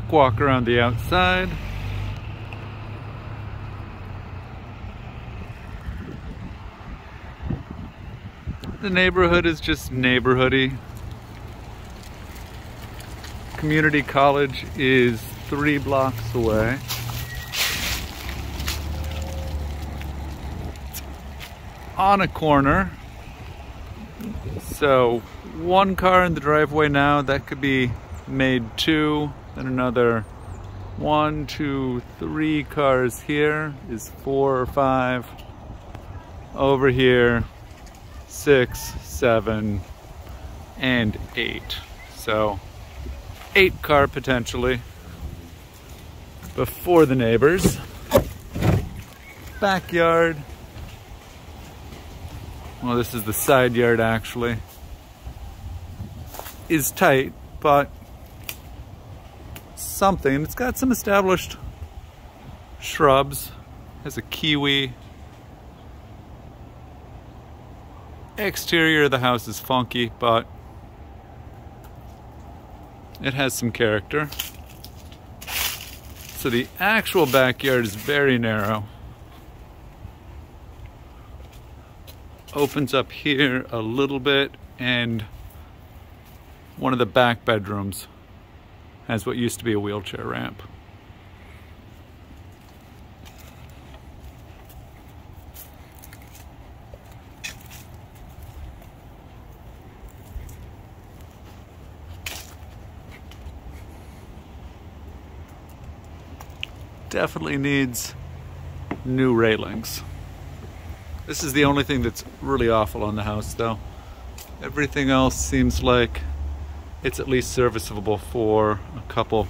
quick walk around the outside. The neighborhood is just neighborhoody. Community college is three blocks away. on a corner. So one car in the driveway now, that could be made two, and another one, two, three cars here is four or five. Over here, six, seven, and eight. So eight car potentially before the neighbors. Backyard. Well, this is the side yard actually. Is tight, but something. It's got some established shrubs. Has a kiwi. Exterior of the house is funky, but it has some character. So the actual backyard is very narrow. Opens up here a little bit and one of the back bedrooms has what used to be a wheelchair ramp. Definitely needs new railings. This is the only thing that's really awful on the house though. Everything else seems like it's at least serviceable for a couple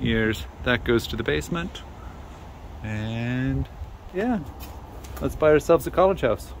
years. That goes to the basement. And yeah, let's buy ourselves a college house.